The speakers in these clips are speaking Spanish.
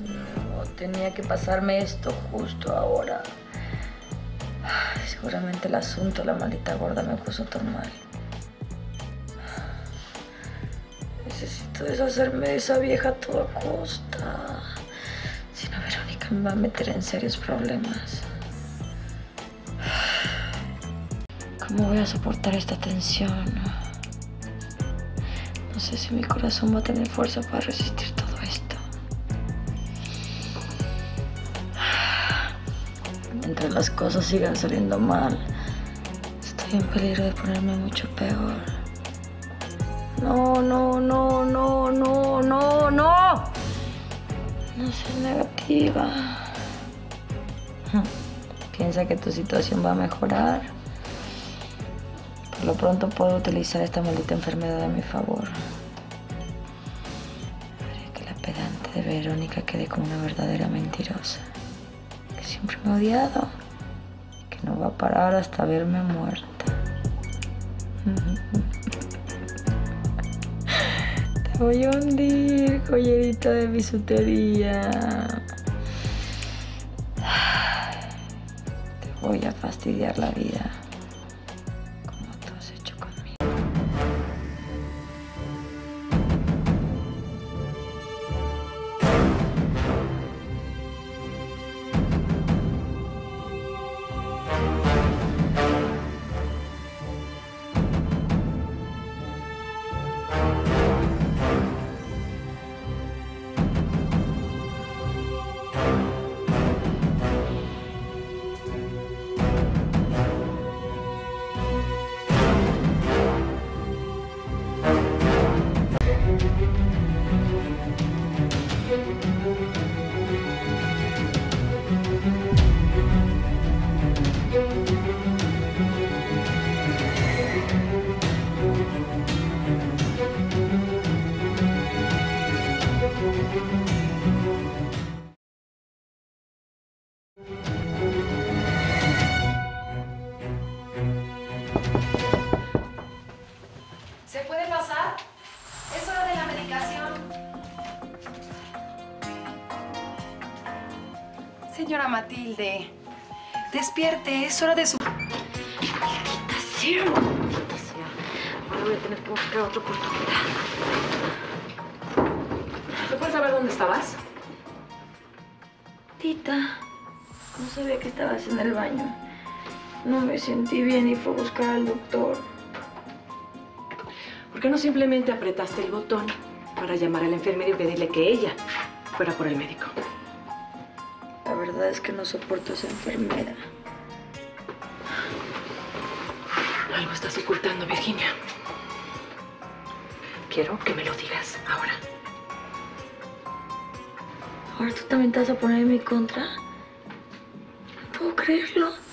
no, tenía que pasarme esto justo ahora. Seguramente el asunto, la maldita gorda me puso tan mal. Necesito deshacerme de esa vieja a toda costa. Si no, Verónica me va a meter en serios problemas. ¿Cómo voy a soportar esta tensión? No sé si mi corazón va a tener fuerza para resistir todo Mientras las cosas sigan saliendo mal, estoy en peligro de ponerme mucho peor. No, no, no, no, no, no, no. No seas negativa. Piensa que tu situación va a mejorar. Por lo pronto puedo utilizar esta maldita enfermedad a mi favor. Haré que la pedante de Verónica quede como una verdadera mentirosa. Siempre me ha odiado. Que no va a parar hasta verme muerta. Te voy a hundir, joyerito de bisutería. Te voy a fastidiar la vida. Pasar? Es hora de la medicación. Señora Matilde, despierte, es hora de su... Sí, Ahora voy a tener que buscar otra oportunidad. ¿Se puede saber dónde estabas? Tita, no sabía que estabas en el baño. No me sentí bien y fue a buscar al doctor. ¿Por qué no simplemente apretaste el botón para llamar a la enfermera y pedirle que ella fuera por el médico? La verdad es que no soporto a esa enfermera. Algo estás ocultando, Virginia. Quiero que me lo digas ahora. Ahora tú también te vas a poner en mi contra. No puedo creerlo.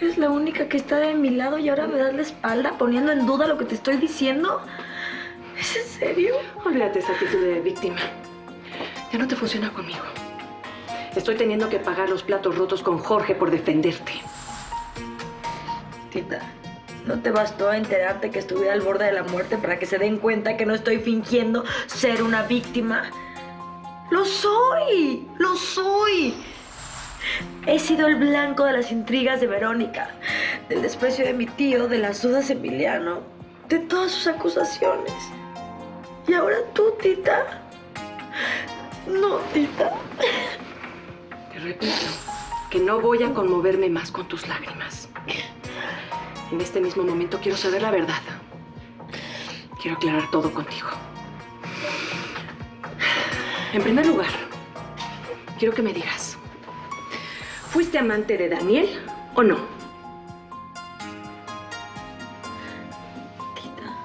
Eres la única que está de mi lado y ahora me das la espalda poniendo en duda lo que te estoy diciendo. ¿Es en serio? Olvídate esa actitud de víctima. Ya no te funciona conmigo. Estoy teniendo que pagar los platos rotos con Jorge por defenderte. Tita, ¿no te bastó a enterarte que estuviera al borde de la muerte para que se den cuenta que no estoy fingiendo ser una víctima? ¡Lo soy! ¡Lo soy! He sido el blanco de las intrigas de Verónica, del desprecio de mi tío, de las dudas de Emiliano, de todas sus acusaciones. Y ahora tú, Tita. No, Tita. Te repito que no voy a conmoverme más con tus lágrimas. En este mismo momento quiero saber la verdad. Quiero aclarar todo contigo. En primer lugar, quiero que me digas, ¿fuiste amante de Daniel o no? Tita,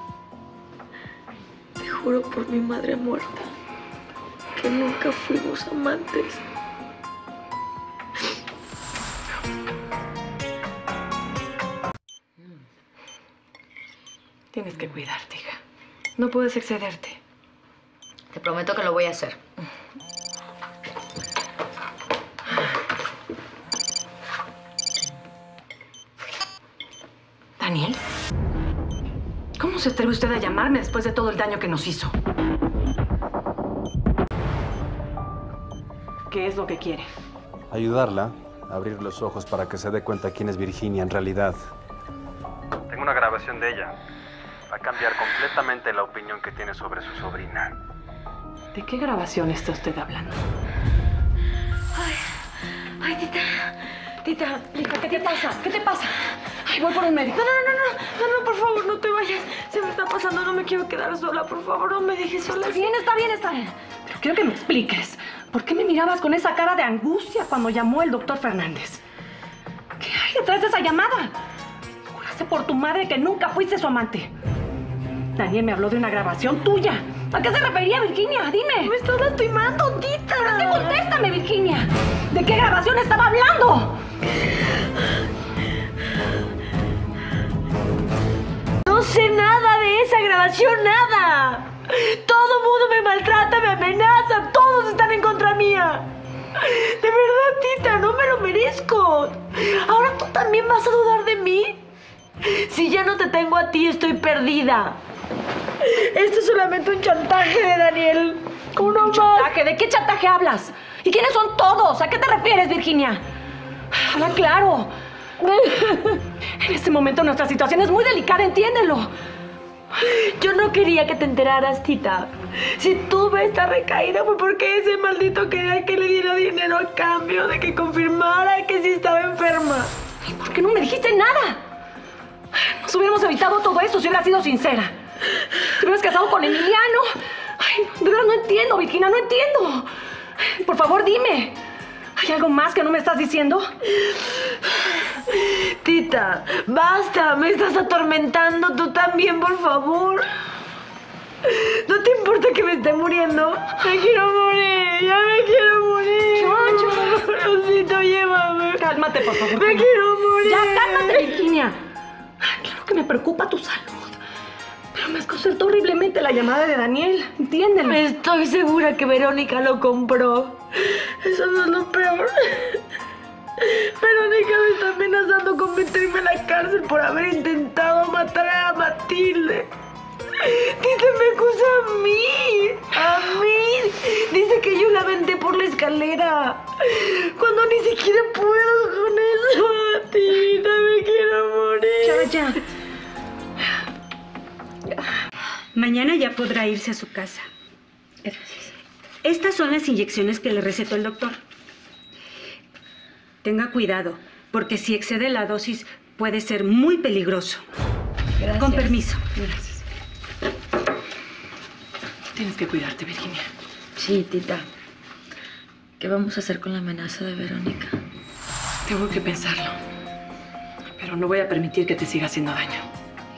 te juro por mi madre muerta que nunca fuimos amantes. Tienes que cuidarte, hija. No puedes excederte. Te prometo que lo voy a hacer. ¿Daniel? ¿Cómo se atreve usted a llamarme después de todo el daño que nos hizo? ¿Qué es lo que quiere? Ayudarla a abrir los ojos para que se dé cuenta quién es Virginia en realidad. Tengo una grabación de ella. Va a cambiar completamente la opinión que tiene sobre su sobrina. ¿De qué grabación está usted hablando? Ay, tita. Tita, tita, ¿Qué te pasa? ¿Qué te pasa? Ay, voy por un médico. No, no, no, no, no, no, por favor, no te vayas. Se me está pasando, no me quiero quedar sola, por favor, no me dejes sola. Está bien, está bien, está bien. Pero quiero que me expliques. ¿Por qué me mirabas con esa cara de angustia cuando llamó el doctor Fernández? ¿Qué hay detrás de esa llamada? Juraste por tu madre que nunca fuiste su amante. Daniel me habló de una grabación tuya. ¿A qué se refería, Virginia? Dime. Me estás lastimando, tita. Sí, contéstame, Virginia. ¿De qué grabación estaba hablando? No sé nada de esa grabación, nada. Todo mundo me maltrata, me amenaza, todos están en contra mía. De verdad, tita, no me lo merezco. Ahora tú también vas a dudar de mí. Si ya no te tengo a ti, estoy perdida. Esto es solamente un chantaje de Daniel. Uno más. ¿Chantaje? ¿De qué chantaje hablas? ¿Y quiénes son todos? ¿A qué te refieres, Virginia? Habla claro. En este momento nuestra situación es muy delicada, entiéndelo. Yo no quería que te enteraras, tita. Si tuve esta recaída fue porque ese maldito quería que le diera dinero a cambio de que confirmara que sí estaba enferma. ¿Y por qué no me dijiste nada? Nos hubiéramos evitado todo esto si hubieras sido sincera. Te hubieras casado con Emiliano. Ay, de verdad no entiendo, Virginia, no entiendo. Por favor, dime. ¿Hay algo más que no me estás diciendo? Tita, basta, me estás atormentando tú también, por favor. ¿No te importa que me esté muriendo? Me quiero morir, ya me quiero morir. Chocho. Diosito, llévame. Cálmate, por favor. Me quiero morir. Ya, cálmate, Virginia. Claro que me preocupa tu salud. Me desconcertó horriblemente la llamada de Daniel. Entiéndelo. Estoy segura que Verónica lo compró. Eso no es lo peor. Verónica me está amenazando con meterme a la cárcel por haber intentado matar a Matilde. Dice, me acusa a mí. A mí. Dice que yo la aventé por la escalera. Cuando ni siquiera puedo con eso. Matilda, me quiero morir. Ya, ya. Mañana ya podrá irse a su casa. Gracias. Estas son las inyecciones que le recetó el doctor. Tenga cuidado, porque si excede la dosis puede ser muy peligroso. Gracias. Con permiso. Gracias. Tienes que cuidarte, Virginia. Sí, tita. ¿Qué vamos a hacer con la amenaza de Verónica? Tengo que pensarlo. Pero no voy a permitir que te siga haciendo daño.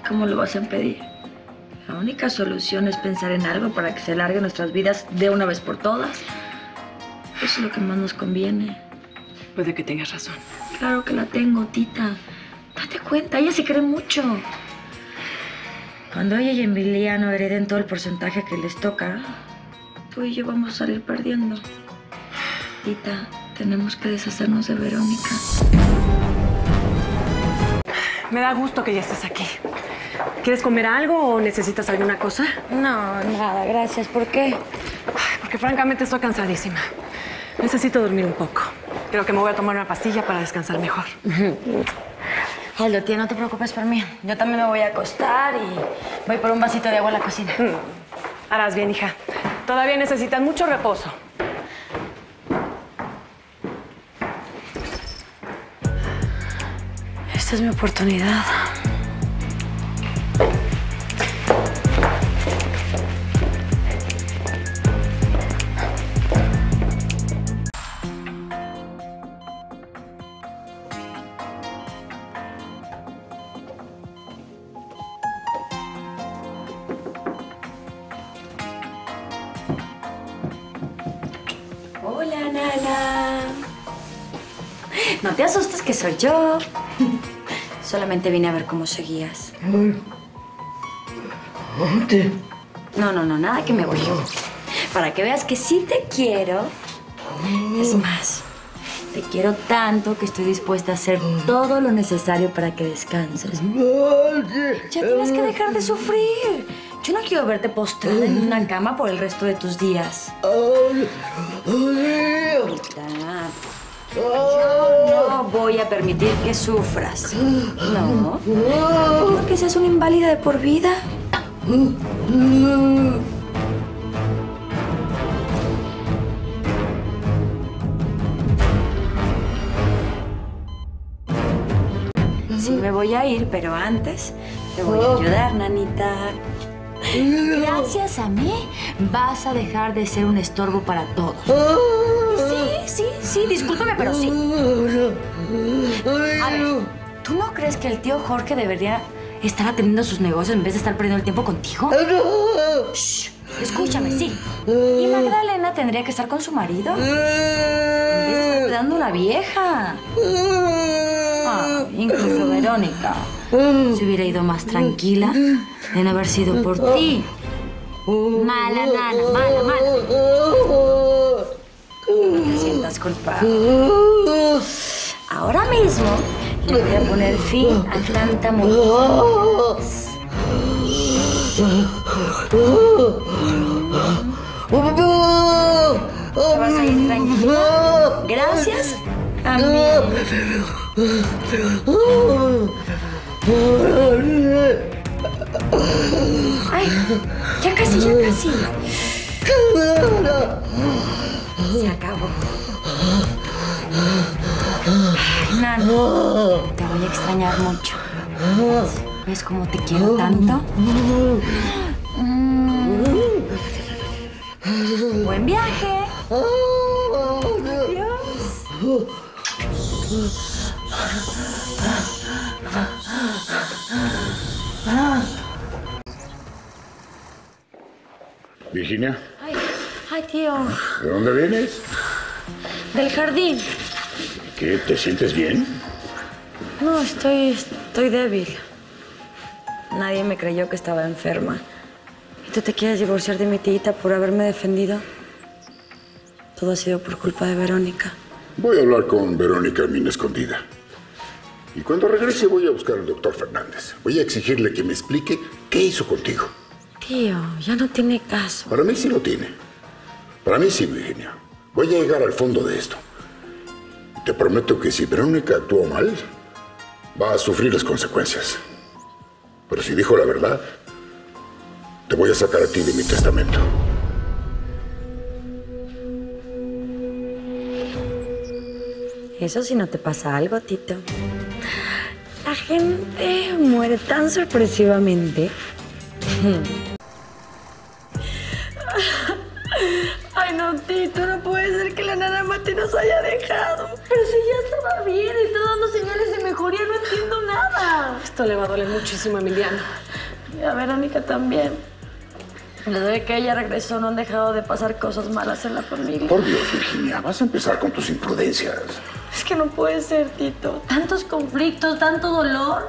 ¿Y cómo lo vas a impedir? La única solución es pensar en algo para que se alargue nuestras vidas de una vez por todas. Eso es lo que más nos conviene. Puede que tengas razón. Claro que la tengo, tita. Date cuenta, ella se cree mucho. Cuando ella y Emiliano hereden todo el porcentaje que les toca, tú y yo vamos a salir perdiendo. Tita, tenemos que deshacernos de Verónica. Me da gusto que ya estés aquí. ¿Quieres comer algo o necesitas alguna cosa? No, nada, gracias. ¿Por qué? Ay, Porque francamente estoy cansadísima. Necesito dormir un poco. Creo que me voy a tomar una pastilla para descansar mejor. Aldo, tía, no te preocupes por mí. Yo también me voy a acostar y voy por un vasito de agua a la cocina. Harás bien, hija. Todavía necesitas mucho reposo. Esta es mi oportunidad. Te asustes que soy yo. Solamente vine a ver cómo seguías. No, no, no, nada que me voy. Para que veas que sí te quiero. Es más, te quiero tanto que estoy dispuesta a hacer todo lo necesario para que descanses. Ya tienes que dejar de sufrir. Yo no quiero verte postrada en una cama por el resto de tus días. Voy a permitir que sufras. No. Quiero que seas una inválida de por vida. Sí, me voy a ir, pero antes te voy a ayudar, nanita. Gracias a mí vas a dejar de ser un estorbo para todos. Sí, discúlpame, pero sí. A ver, ¿tú no crees que el tío Jorge debería estar atendiendo sus negocios en vez de estar perdiendo el tiempo contigo? Shh, escúchame, sí. ¿Y Magdalena tendría que estar con su marido? En vez de estar cuidando una vieja. Ah, incluso Verónica se hubiera ido más tranquila de no haber sido por ti. Mala, nana, mala, mala. Culpable. Ahora mismo le voy a poner fin a tanta mujer. ¿Te vas a ir tranquila? Gracias a mí. Ay, ya casi, ya casi. Se acabó. Nana, te voy a extrañar mucho. ¿Ves cómo te quiero tanto? Mm. Buen viaje. Adiós. Virginia, Ay, ay, tío. ¿de dónde vienes? Del jardín. ¿Qué? ¿Te sientes bien? No, estoy, estoy débil. Nadie me creyó que estaba enferma. ¿Y tú te quieres divorciar de mi tita por haberme defendido? Todo ha sido por culpa de Verónica. Voy a hablar con Verónica en mi escondida. Y cuando regrese voy a buscar al doctor Fernández. Voy a exigirle que me explique qué hizo contigo. Tío, ya no tiene caso. Para mí sí lo tiene. Para mí sí, Virginia. Voy a llegar al fondo de esto. Te prometo que si Verónica actuó mal, va a sufrir las consecuencias. Pero si dijo la verdad, te voy a sacar a ti de mi testamento. Eso si no te pasa algo, Tito. La gente muere tan sorpresivamente. no, Tito, no puede ser que la nana Mati nos haya dejado. Pero si ya estaba bien, está dando señales de mejoría, no entiendo nada. Esto le va a doler muchísimo a Emiliano. Y a Verónica también. Desde que ella regresó no han dejado de pasar cosas malas en la familia. Por Dios, Virginia, vas a empezar con tus imprudencias. Es que no puede ser, Tito. Tantos conflictos, tanto dolor.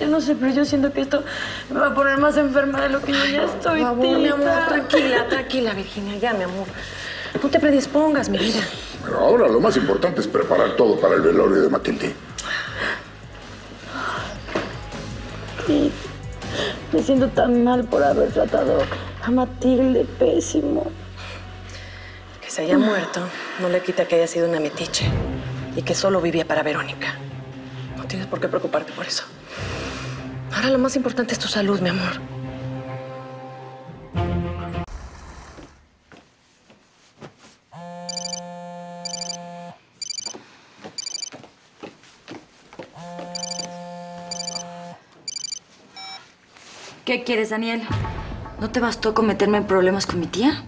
Yo no sé, pero yo siento que esto me va a poner más enferma de lo que yo ya estoy, Por favor, mi amor, tranquila, tranquila, Virginia, ya, mi amor. No te predispongas, mi vida. Pero ahora lo más importante es preparar todo para el velorio de Matilde. Sí. Me siento tan mal por haber tratado a Matilde pésimo. Que se haya muerto no le quita que haya sido una metiche y que solo vivía para Verónica. No tienes por qué preocuparte por eso. Ahora lo más importante es tu salud, mi amor. ¿Qué quieres, Daniel? ¿No te bastó con meterme en problemas con mi tía?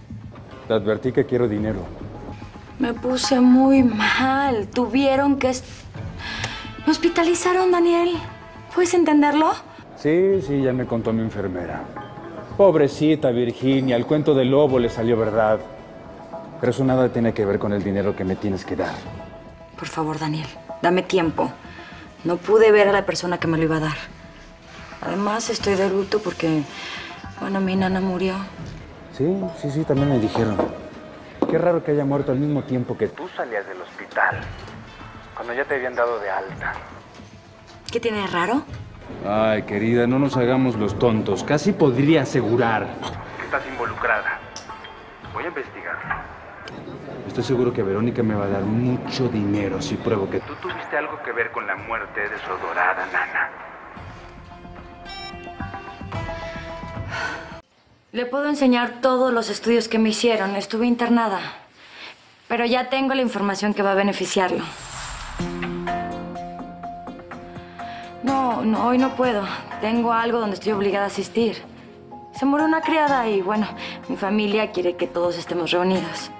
Te advertí que quiero dinero. Me puse muy mal. Tuvieron que... Me hospitalizaron, Daniel. ¿Puedes entenderlo? Sí, sí, ya me contó mi enfermera. Pobrecita Virginia, el cuento del lobo le salió verdad. Pero eso nada tiene que ver con el dinero que me tienes que dar. Por favor, Daniel, dame tiempo. No pude ver a la persona que me lo iba a dar. Además, estoy de luto porque, bueno, mi nana murió. Sí, sí, sí, también me dijeron. Qué raro que haya muerto al mismo tiempo que tú salías del hospital. Cuando ya te habían dado de alta. ¿Qué tiene de raro? Ay, querida, no nos hagamos los tontos. Casi podría asegurar que estás involucrada. Voy a investigar. Estoy seguro que Verónica me va a dar mucho dinero si pruebo que tú tuviste algo que ver con la muerte de su adorada nana. Le puedo enseñar todos los estudios que me hicieron. Estuve internada. Pero ya tengo la información que va a beneficiarlo. No, hoy no puedo. Tengo algo donde estoy obligada a asistir. Se murió una criada y bueno, mi familia quiere que todos estemos reunidos.